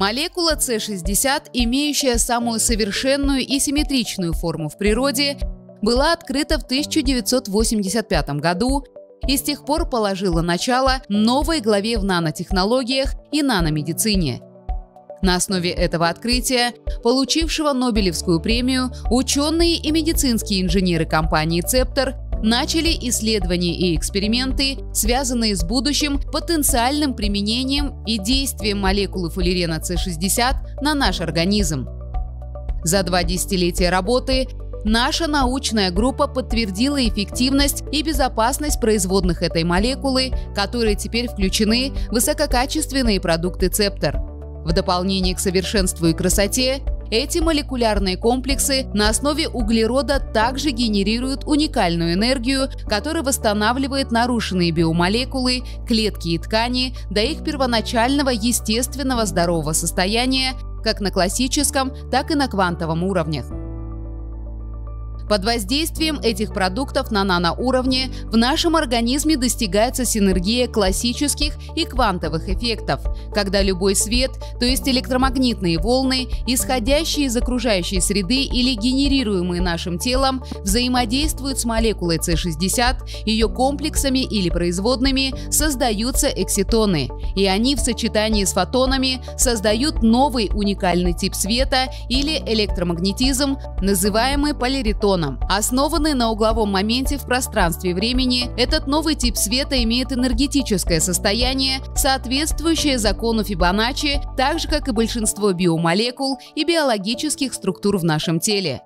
Молекула С60, имеющая самую совершенную и симметричную форму в природе, была открыта в 1985 году и с тех пор положила начало новой главе в нанотехнологиях и наномедицине. На основе этого открытия, получившего Нобелевскую премию, ученые и медицинские инженеры компании «Цептор» начали исследования и эксперименты, связанные с будущим потенциальным применением и действием молекулы фуллерена С60 на наш организм. За два десятилетия работы Наша научная группа подтвердила эффективность и безопасность производных этой молекулы, которые теперь включены в высококачественные продукты Цептор. В дополнение к совершенству и красоте, эти молекулярные комплексы на основе углерода также генерируют уникальную энергию, которая восстанавливает нарушенные биомолекулы, клетки и ткани до их первоначального естественного здорового состояния как на классическом, так и на квантовом уровнях. Под воздействием этих продуктов на наноуровне в нашем организме достигается синергия классических и квантовых эффектов, когда любой свет, то есть электромагнитные волны, исходящие из окружающей среды или генерируемые нашим телом, взаимодействуют с молекулой С60, ее комплексами или производными, создаются экситоны, и они в сочетании с фотонами создают новый уникальный тип света или электромагнетизм, называемый поляритон фотоном. Основанный на угловом моменте в пространстве времени, этот новый тип света имеет энергетическое состояние, соответствующее закону Фибоначчи, так же, как и большинство биомолекул и биологических структур в нашем теле.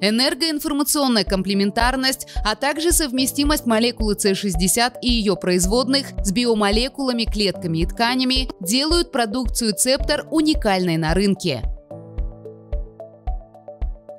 Энергоинформационная комплементарность, а также совместимость молекулы С60 и ее производных с биомолекулами, клетками и тканями делают продукцию Цептор уникальной на рынке.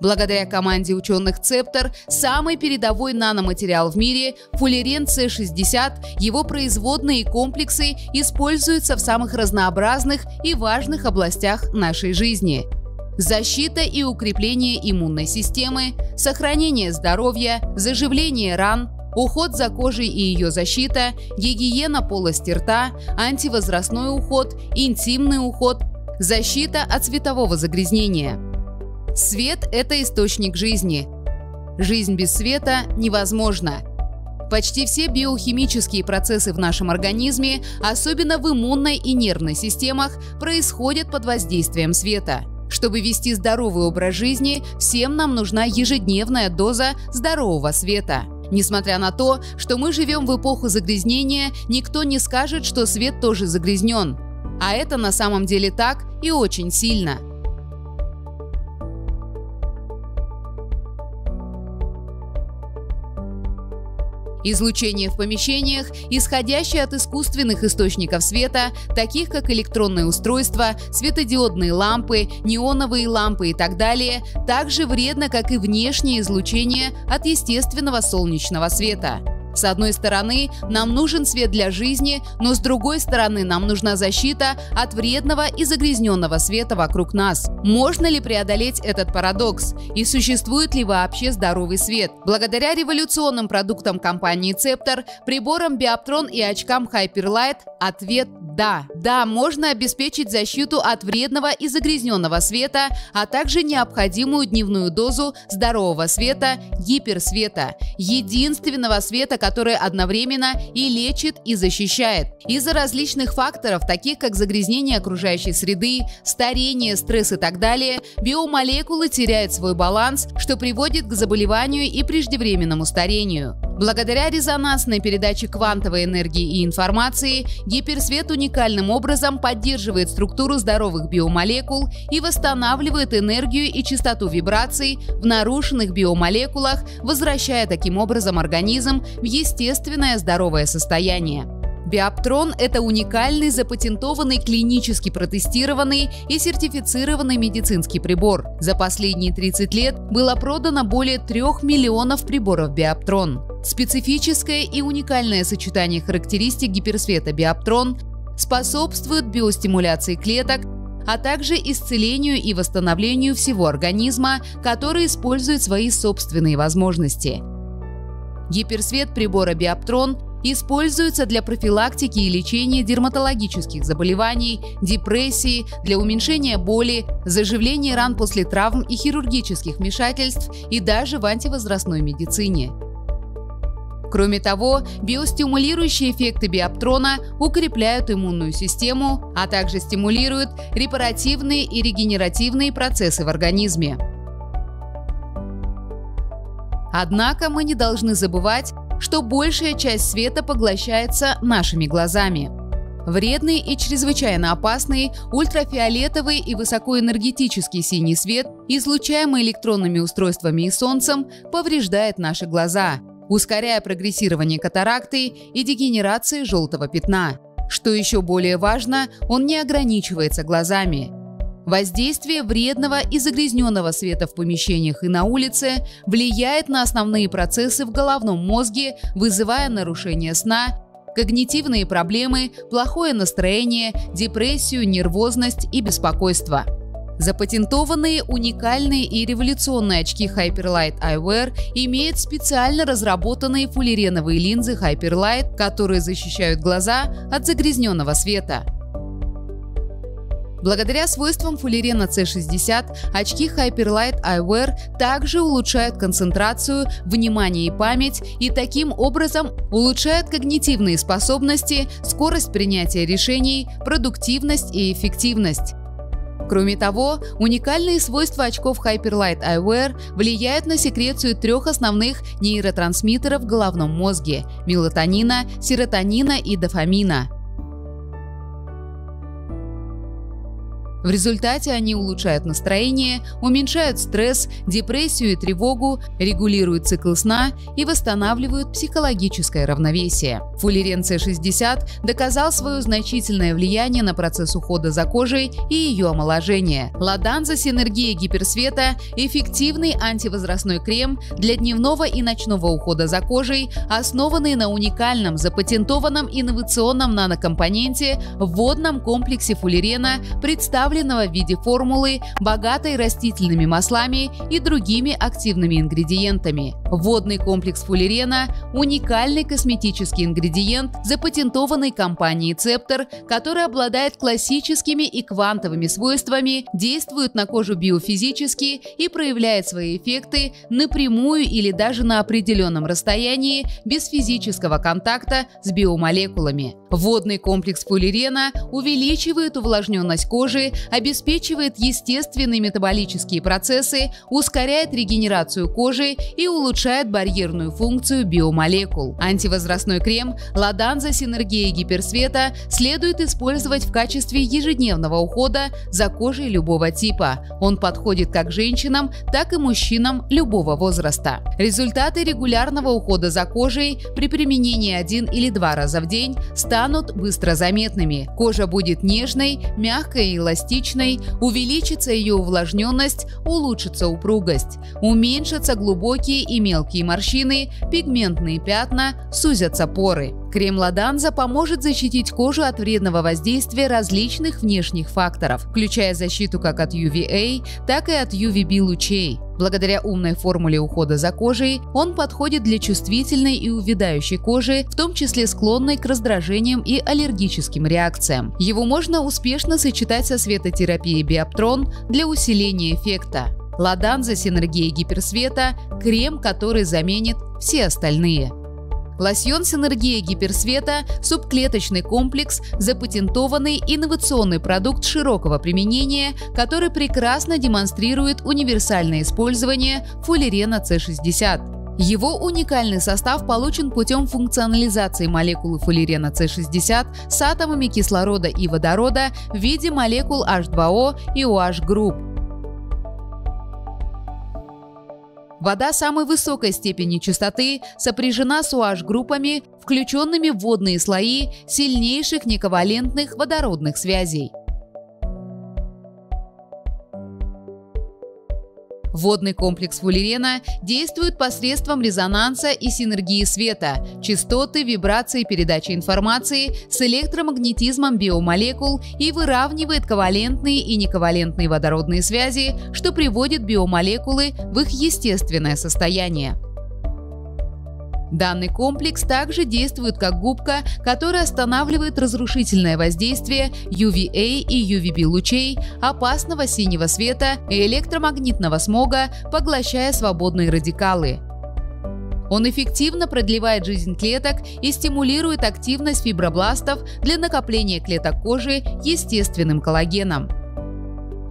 Благодаря команде ученых Цептор, самый передовой наноматериал в мире, фуллерен С60, его производные и комплексы используются в самых разнообразных и важных областях нашей жизни – защита и укрепление иммунной системы, сохранение здоровья, заживление ран, уход за кожей и ее защита, гигиена полости рта, антивозрастной уход, интимный уход, защита от светового загрязнения. Свет – это источник жизни. Жизнь без света невозможна. Почти все биохимические процессы в нашем организме, особенно в иммунной и нервной системах, происходят под воздействием света – чтобы вести здоровый образ жизни, всем нам нужна ежедневная доза здорового света. Несмотря на то, что мы живем в эпоху загрязнения, никто не скажет, что свет тоже загрязнен. А это на самом деле так и очень сильно – Излучение в помещениях, исходящее от искусственных источников света, таких как электронные устройства, светодиодные лампы, неоновые лампы и так далее, также вредно, как и внешнее излучение от естественного солнечного света. С одной стороны, нам нужен свет для жизни, но с другой стороны, нам нужна защита от вредного и загрязненного света вокруг нас. Можно ли преодолеть этот парадокс? И существует ли вообще здоровый свет? Благодаря революционным продуктам компании Цептор, приборам Биоптрон и очкам Hyperlight ответ да. Да, можно обеспечить защиту от вредного и загрязненного света, а также необходимую дневную дозу здорового света, гиперсвета, единственного света, который одновременно и лечит, и защищает. Из-за различных факторов, таких как загрязнение окружающей среды, старение, стресс и так далее, биомолекулы теряют свой баланс, что приводит к заболеванию и преждевременному старению. Благодаря резонансной передаче квантовой энергии и информации, гиперсвет уникальным образом поддерживает структуру здоровых биомолекул и восстанавливает энергию и частоту вибраций в нарушенных биомолекулах, возвращая таким образом организм в естественное здоровое состояние. Биоптрон – это уникальный, запатентованный, клинически протестированный и сертифицированный медицинский прибор. За последние 30 лет было продано более 3 миллионов приборов Биоптрон. Специфическое и уникальное сочетание характеристик гиперсвета Биоптрон способствует биостимуляции клеток, а также исцелению и восстановлению всего организма, который использует свои собственные возможности. Гиперсвет прибора Биоптрон используется для профилактики и лечения дерматологических заболеваний, депрессии, для уменьшения боли, заживления ран после травм и хирургических вмешательств и даже в антивозрастной медицине. Кроме того, биостимулирующие эффекты биоптрона укрепляют иммунную систему, а также стимулируют репаративные и регенеративные процессы в организме. Однако мы не должны забывать, что большая часть света поглощается нашими глазами. Вредный и чрезвычайно опасный ультрафиолетовый и высокоэнергетический синий свет, излучаемый электронными устройствами и солнцем, повреждает наши глаза, ускоряя прогрессирование катаракты и дегенерации желтого пятна. Что еще более важно, он не ограничивается глазами. Воздействие вредного и загрязненного света в помещениях и на улице влияет на основные процессы в головном мозге, вызывая нарушение сна, когнитивные проблемы, плохое настроение, депрессию, нервозность и беспокойство. Запатентованные уникальные и революционные очки Hyperlight Eyewear имеют специально разработанные фуллереновые линзы Hyperlight, которые защищают глаза от загрязненного света. Благодаря свойствам фуллерена C60 очки Hyperlight Eyewear также улучшают концентрацию, внимание и память и таким образом улучшают когнитивные способности, скорость принятия решений, продуктивность и эффективность. Кроме того, уникальные свойства очков Hyperlight Eyewear влияют на секрецию трех основных нейротрансмиттеров в головном мозге – мелатонина, серотонина и дофамина – В результате они улучшают настроение, уменьшают стресс, депрессию и тревогу, регулируют цикл сна и восстанавливают психологическое равновесие. Фуллерен C60 доказал свое значительное влияние на процесс ухода за кожей и ее омоложения. Ладанза синергия гиперсвета – эффективный антивозрастной крем для дневного и ночного ухода за кожей, основанный на уникальном запатентованном инновационном нанокомпоненте в водном комплексе фуллерена, представленном представленного в виде формулы, богатой растительными маслами и другими активными ингредиентами. Водный комплекс фуллерена – уникальный косметический ингредиент, запатентованный компанией Цептор, который обладает классическими и квантовыми свойствами, действует на кожу биофизически и проявляет свои эффекты напрямую или даже на определенном расстоянии без физического контакта с биомолекулами. Водный комплекс фуллерена увеличивает увлажненность кожи, обеспечивает естественные метаболические процессы, ускоряет регенерацию кожи и улучшает барьерную функцию биомолекул. Антивозрастной крем Ладанза Синергия Гиперсвета следует использовать в качестве ежедневного ухода за кожей любого типа. Он подходит как женщинам, так и мужчинам любого возраста. Результаты регулярного ухода за кожей при применении один или два раза в день станут быстро заметными. Кожа будет нежной, мягкой и эластичной, эластичной, увеличится ее увлажненность, улучшится упругость, уменьшатся глубокие и мелкие морщины, пигментные пятна, сузятся поры. Крем Ладанза поможет защитить кожу от вредного воздействия различных внешних факторов, включая защиту как от UVA, так и от UVB лучей. Благодаря умной формуле ухода за кожей он подходит для чувствительной и увядающей кожи, в том числе склонной к раздражениям и аллергическим реакциям. Его можно успешно сочетать со светотерапией Биоптрон для усиления эффекта. Ладанза синергия гиперсвета – крем, который заменит все остальные. Лосьон «Синергия гиперсвета» – субклеточный комплекс, запатентованный инновационный продукт широкого применения, который прекрасно демонстрирует универсальное использование фуллерена C60. Его уникальный состав получен путем функционализации молекулы фуллерена С60 с атомами кислорода и водорода в виде молекул H2O и OH-групп. Вода самой высокой степени чистоты сопряжена с OH-группами, включенными в водные слои сильнейших нековалентных водородных связей. Водный комплекс фуллерена действует посредством резонанса и синергии света, частоты, вибрации передачи информации с электромагнетизмом биомолекул и выравнивает ковалентные и нековалентные водородные связи, что приводит биомолекулы в их естественное состояние. Данный комплекс также действует как губка, которая останавливает разрушительное воздействие UVA и UVB лучей, опасного синего света и электромагнитного смога, поглощая свободные радикалы. Он эффективно продлевает жизнь клеток и стимулирует активность фибробластов для накопления клеток кожи естественным коллагеном.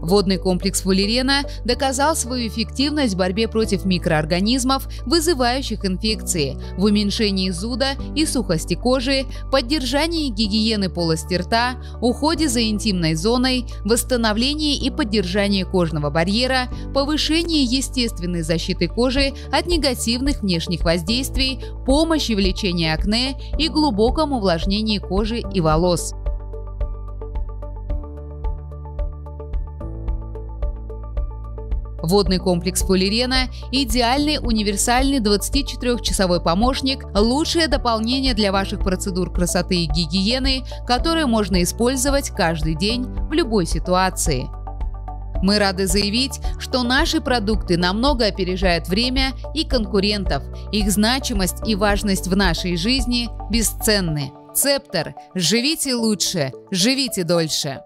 Водный комплекс фуллерена доказал свою эффективность в борьбе против микроорганизмов, вызывающих инфекции, в уменьшении зуда и сухости кожи, поддержании гигиены полости рта, уходе за интимной зоной, восстановлении и поддержании кожного барьера, повышении естественной защиты кожи от негативных внешних воздействий, помощи в лечении акне и глубоком увлажнении кожи и волос. Водный комплекс полирена – идеальный универсальный 24-часовой помощник, лучшее дополнение для ваших процедур красоты и гигиены, которые можно использовать каждый день в любой ситуации. Мы рады заявить, что наши продукты намного опережают время и конкурентов. Их значимость и важность в нашей жизни бесценны. Цептор. Живите лучше, живите дольше.